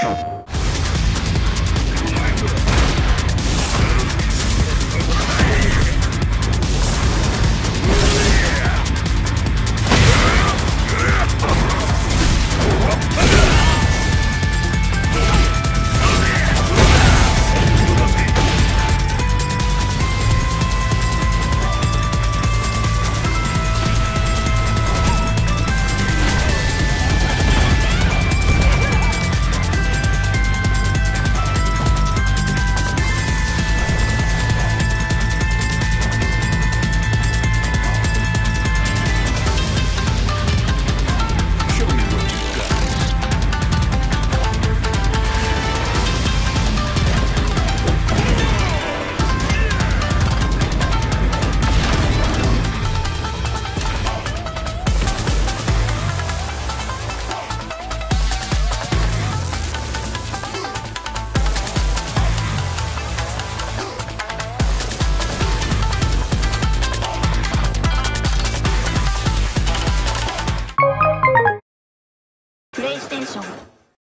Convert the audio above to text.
Show 项目。